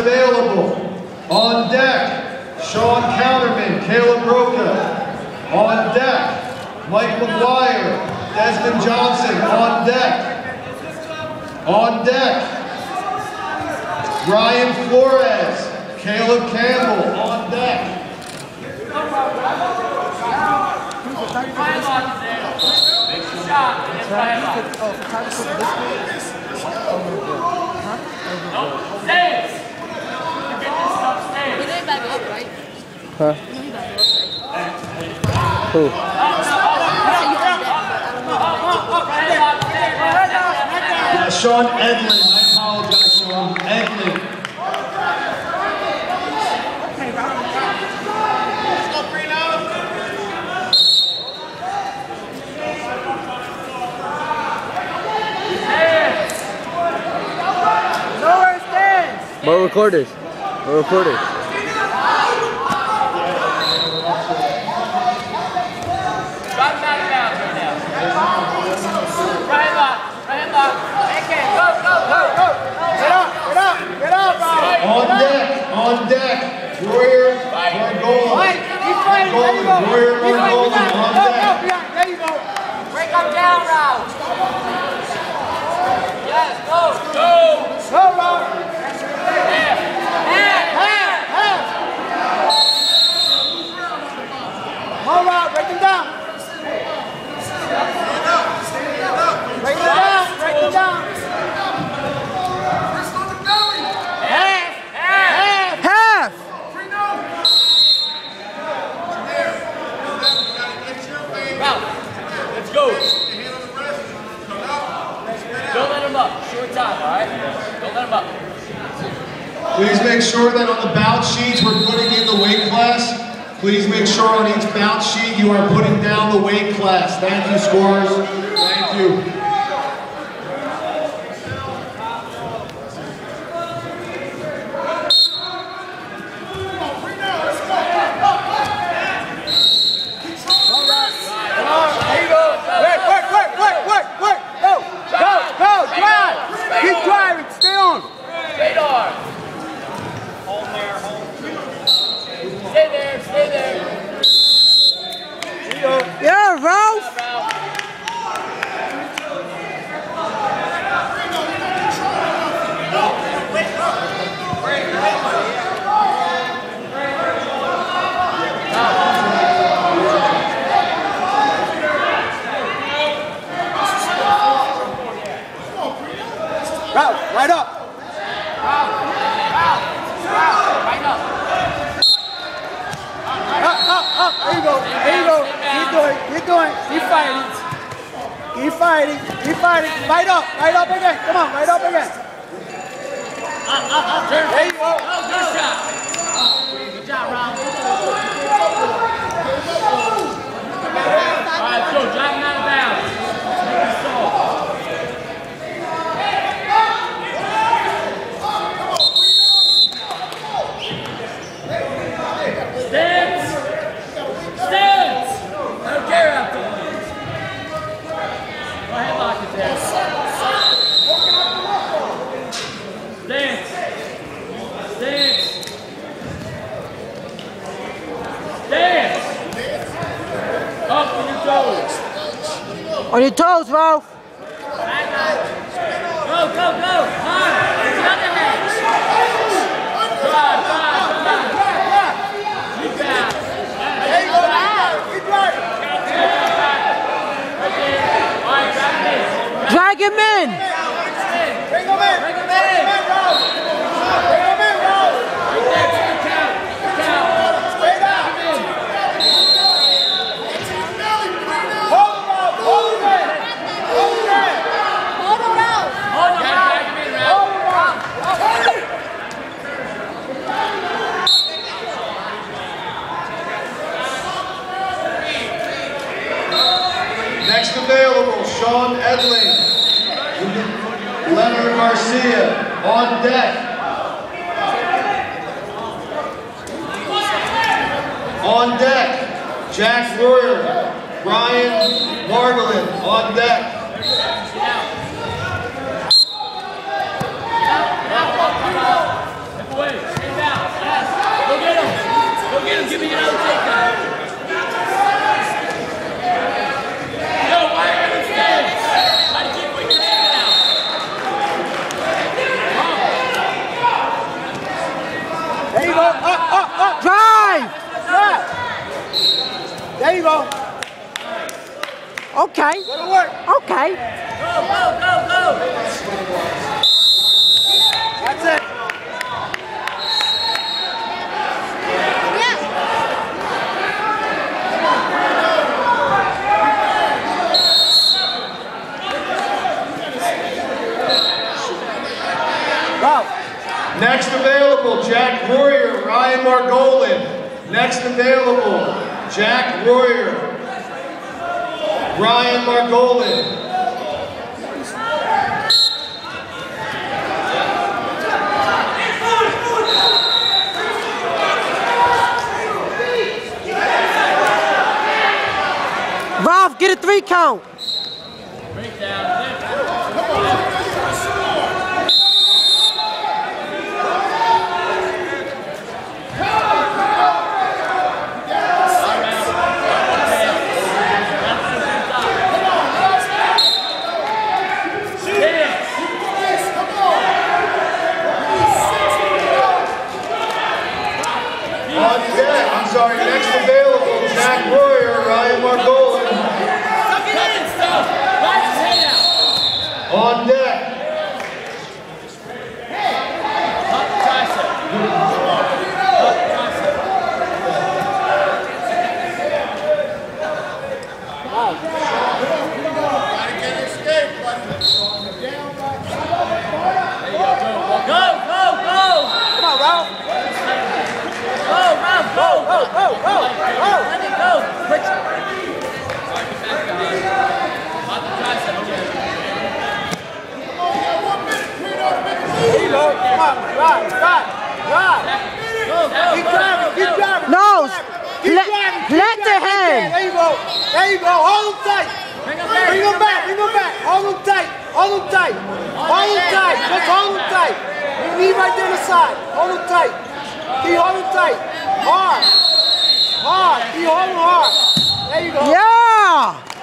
available. On deck, Sean Counterman, Caleb Roca. On deck, Mike McGuire, Desmond Johnson. On deck. On deck, Ryan Flores, Caleb Campbell. On deck. We're going back up, right? Huh? We're going back up, right? Who? You said you had that, but I don't know. Uh, Sean Edlin, I apologize, Sean. Edlin. More recorders. More recorders. Drop him out of bounds right now. Right lock, right lock. AK, go, go, go, go. Get up, get up, get up, bro. On deck, on deck. Warrior, Margola. Fight, keep fighting, there you go. Warrior, Keep fighting, Margola, keep on fighting. Go, deck. go, yeah, there you go. Break them down, Ralph. Yes, go. Go. Go, Ralph. Half, half, half, half. Come on, Ralph, break them down. Break them down, break them down. Half, half, half. Half! Ralph, let's go. Don't let him up. Short time, all right? Don't let him up. Please make sure that on the bout sheets we're putting in the weight class. Please make sure on each bout sheet you are putting down the weight class. Thank you, scorers. Thank you go. Work, work, work, work, work, work. Go, go, go, drive. Keep driving. Stay on. Arm. Stay there, stay there. Yeah, right up. Up. Up, up, up. There you go. There you go. Keep doing. Doing. Fighting. Keep fighting. Fighting. Right up. Right up again. Come on. Right up again. There you go. Oh, On your toes, Ralph! Go, go, go! Come! It's another match! Drive, drive, drive! Keep back! There you go. Keep driving. Right there! Alright, grab this! Drag him in! Bring him in. Bring him in! Bring him in, Ralph. Bring him in, Ralph. Right there, take a count! Count! Straight up. Come in! Hold him, Ralph. Hold him in. Hold him in. Hold around. Hold on, drag him in, Ralph! Hold him, Ralph. Next available, Sean Edling. Leonard Garcia on deck. On deck, Jack Royer, Ryan Margolin on deck. Step away. Up, up, up. Drive. Drive. There you go. Okay. Go to work. Okay. Go, go, go, go. That's it. Yeah. Go. Next available, Jack Royer, Ryan Margolin. Next available, Jack Royer, Ryan Margolin. Ralph, get a three count. On deck, I'm sorry, next available, Jack Royer, Ryan Margolin. Tuck it in. Right his head out. On deck. Tuck the tricep. Tuck the tricep. There you go, go, go, go, go. Come on, Ralph. Go, Ralph, go, Go, go, go, go. Let it go. Quick. Sorry, get back down. Lock the tricep, Jay. There you go. Come on. Drive, drive, drive. Go, go, Keep go, driving, go, keep go. driving. No, Keep let- driving. keep let the driving. hand. There you go. There you go. Hold them tight. Bring him back. Bring them back. Bring them back. Hold them tight. Hold them tight. Hold them tight. Just hold them tight. Knee right there on the side. Hold them tight. Keep holding tight. Hard. Holding hard. There you go. Yeah.